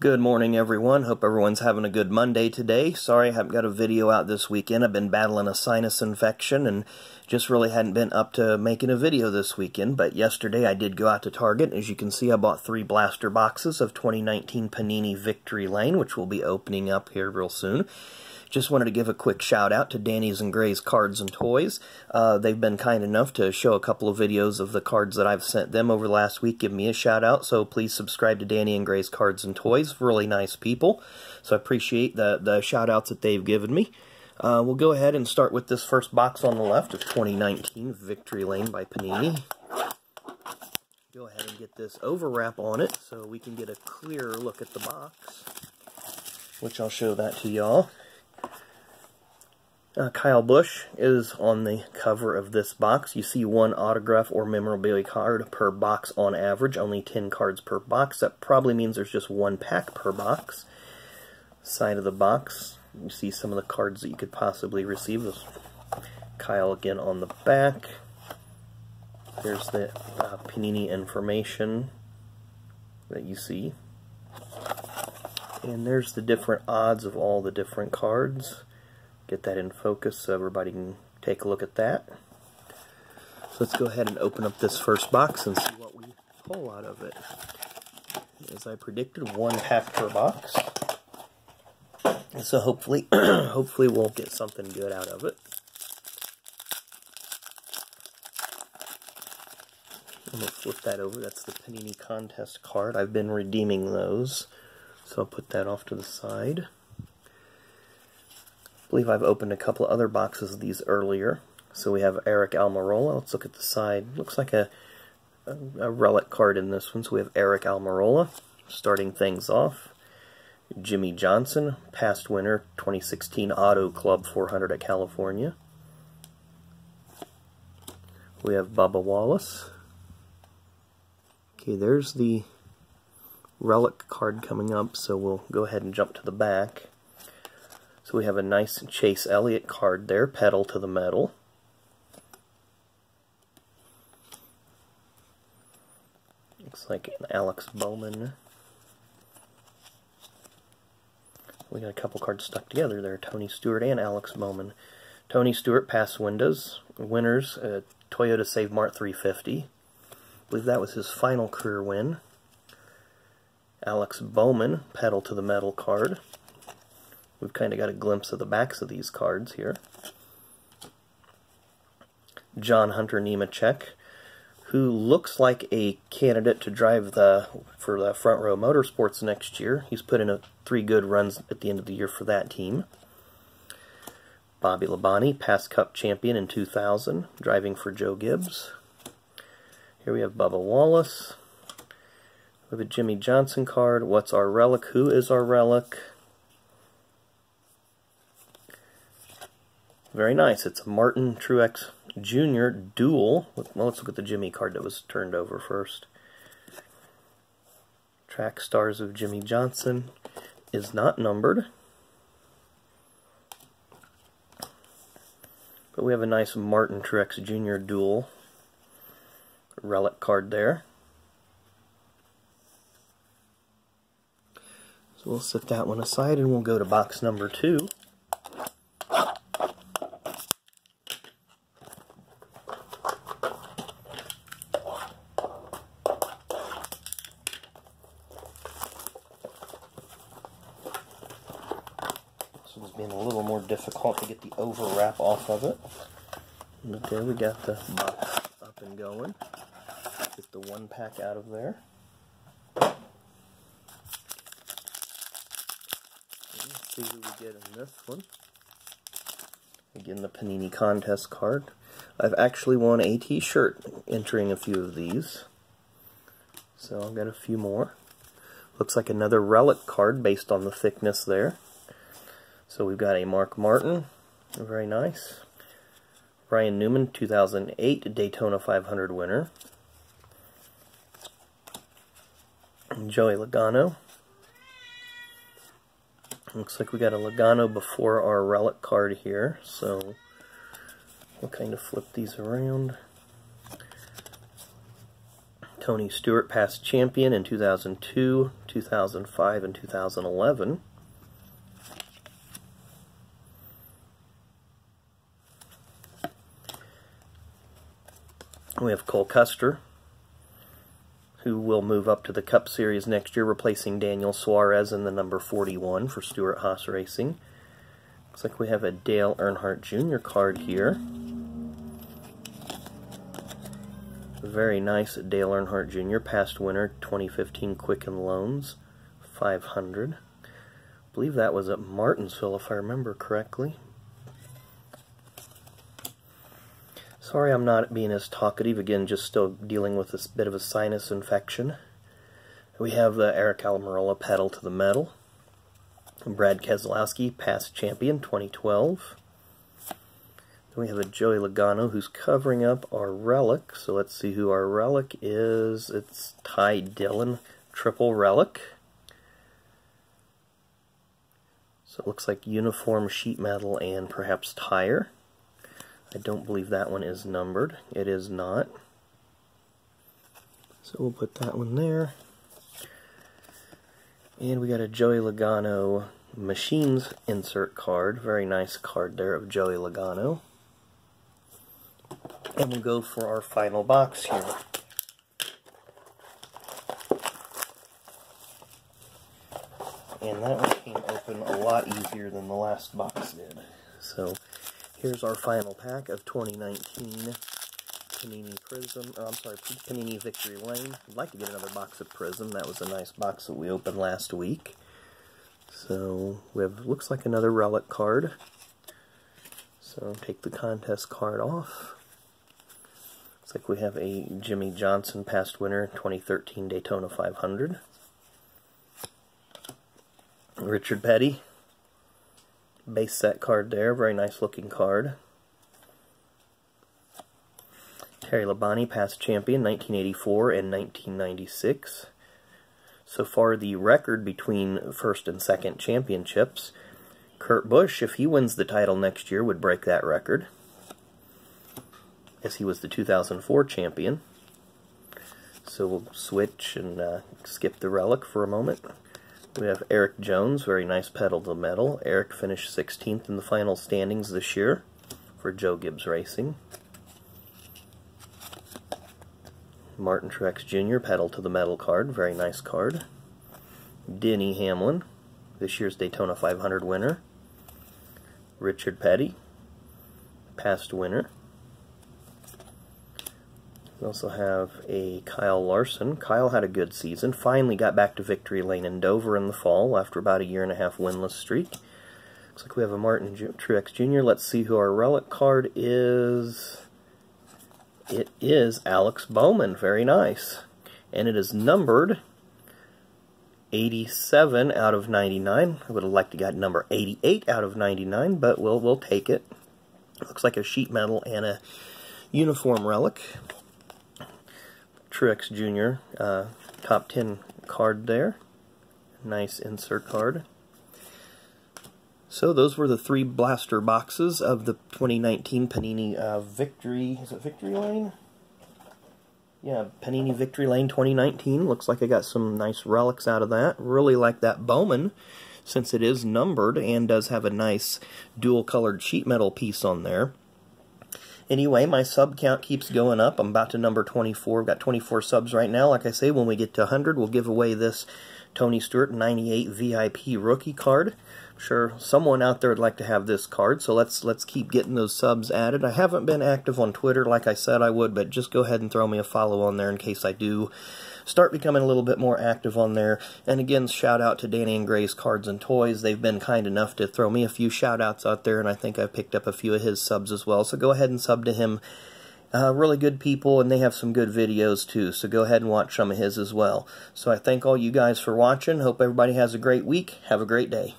Good morning, everyone. Hope everyone's having a good Monday today. Sorry I haven't got a video out this weekend. I've been battling a sinus infection and just really hadn't been up to making a video this weekend. But yesterday I did go out to Target. As you can see, I bought three blaster boxes of 2019 Panini Victory Lane, which will be opening up here real soon. Just wanted to give a quick shout out to Danny's and Gray's Cards and Toys. Uh, they've been kind enough to show a couple of videos of the cards that I've sent them over the last week. Give me a shout out, so please subscribe to Danny and Gray's Cards and Toys. Really nice people, so I appreciate the, the shout outs that they've given me. Uh, we'll go ahead and start with this first box on the left of 2019 Victory Lane by Panini. Go ahead and get this overwrap on it so we can get a clearer look at the box, which I'll show that to y'all. Uh, Kyle Busch is on the cover of this box. You see one autograph or memorabilia card per box on average, only 10 cards per box. That probably means there's just one pack per box. Side of the box, you see some of the cards that you could possibly receive. There's Kyle again on the back. There's the uh, Panini information that you see. And there's the different odds of all the different cards get that in focus so everybody can take a look at that. So let's go ahead and open up this first box and see what we pull out of it. As I predicted, one pack per box. So hopefully, hopefully we'll get something good out of it. I'm going to flip that over. That's the Panini Contest card. I've been redeeming those. So I'll put that off to the side. I believe I've opened a couple of other boxes of these earlier. So we have Aric Almirola. Let's look at the side. Looks like a, a, a relic card in this one. So we have Aric Almirola starting things off. Jimmie Johnson, past winner, 2016 Auto Club 400 at California. We have Bubba Wallace. Okay, there's the relic card coming up, so we'll go ahead and jump to the back. So we have a nice Chase Elliott card there, pedal to the metal. Looks like an Alex Bowman. We got a couple cards stuck together there, Tony Stewart and Alex Bowman. Tony Stewart past windows, winners, uh, Toyota Save Mart 350. I believe that was his final career win. Alex Bowman, pedal to the metal card. We've kind of got a glimpse of the backs of these cards here. John Hunter Nemechek, who looks like a candidate to drive the for the front row motorsports next year. He's put in a, three good runs at the end of the year for that team. Bobby Labonte, past Cup champion in 2000, driving for Joe Gibbs. Here we have Bubba Wallace. We have a Jimmie Johnson card. What's our relic? Who is our relic? Very nice. It's a Martin Truex Jr. dual. Well, let's look at the Jimmie card that was turned over first. Track stars of Jimmie Johnson is not numbered. But we have a nice Martin Truex Jr. dual relic card there. So we'll set that one aside and we'll go to box number two. Being a little more difficult to get the overwrap off of it. Okay, we got the box up and going. Get the one pack out of there. Let's see who we get in this one. Again, the Panini Contest card. I've actually won a t-shirt entering a few of these. So I've got a few more. Looks like another relic card based on the thickness there. So we've got a Mark Martin, very nice. Ryan Newman, 2008 Daytona 500 winner. Joey Logano. Looks like we got a Logano before our relic card here, so we'll kind of flip these around. Tony Stewart, past champion in 2002, 2005 and 2011. We have Cole Custer, who will move up to the Cup Series next year, replacing Daniel Suarez in the number 41 for Stewart-Haas Racing. Looks like we have a Dale Earnhardt Jr. card here. Very nice Dale Earnhardt Jr. past winner 2015 Quicken Loans 500. I believe that was at Martinsville if I remember correctly. Sorry I'm not being as talkative, again just still dealing with this bit of a sinus infection. We have the Aric Almirola pedal to the metal. Brad Keselowski, past champion 2012. Then we have a Joey Logano who's covering up our relic. So let's see who our relic is. It's Ty Dillon, triple relic. So it looks like uniform sheet metal and perhaps tire. I don't believe that one is numbered. It is not. So we'll put that one there. And we got a Joey Logano Machines insert card. Very nice card there of Joey Logano. And we'll go for our final box here. And that one came open a lot easier than the last box did. So Here's our final pack of 2019 Panini Prism, oh, I'm sorry, Panini Victory Lane. I'd like to get another box of Prism. That was a nice box that we opened last week. So, we have, looks like another relic card. So, take the contest card off. Looks like we have a Jimmie Johnson past winner 2013 Daytona 500. Richard Petty, base set card there. Very nice looking card. Terry Labonte, past champion, 1984 and 1996. So far, the record between first and second championships. Kurt Busch, if he wins the title next year, would break that record, as he was the 2004 champion. So we'll switch and uh, skip the relic for a moment. We have Erik Jones, very nice pedal to the metal. Erik finished 16th in the final standings this year for Joe Gibbs Racing. Martin Truex Jr., pedal to the metal card, very nice card. Denny Hamlin, this year's Daytona 500 winner. Richard Petty, past winner. We also have a Kyle Larson. Kyle had a good season. Finally got back to victory lane in Dover in the fall after about a year and a half winless streak. Looks like we have a Martin Truex Jr. Let's see who our relic card is. It is Alex Bowman. Very nice. And it is numbered 87 out of 99. I would have liked to get number 88 out of 99, but we'll, we'll take it. Looks like a sheet metal and a uniform relic. Truex Jr. Uh, top 10 card there. Nice insert card. So those were the three blaster boxes of the 2019 Panini uh, Victory, is it Victory Lane? Yeah, Panini Victory Lane 2019. Looks like I got some nice relics out of that. Really like that Bowman, since it is numbered and does have a nice dual-colored sheet metal piece on there. Anyway, my sub count keeps going up. I'm about to number 24. I've got 24 subs right now. Like I say, when we get to 100, we'll give away this Tony Stewart 98 VIP rookie card. I'm sure someone out there would like to have this card, so let's let's keep getting those subs added. I haven't been active on Twitter like I said I would, but just go ahead and throw me a follow on there in case I do start becoming a little bit more active on there. And again, shout out to Danny and Gray's Cards and Toys. They've been kind enough to throw me a few shout outs out there, and I think I've picked up a few of his subs as well. So go ahead and sub to him. Uh, really good people, and they have some good videos too, so go ahead and watch some of his as well. So I thank all you guys for watching. Hope everybody has a great week. Have a great day.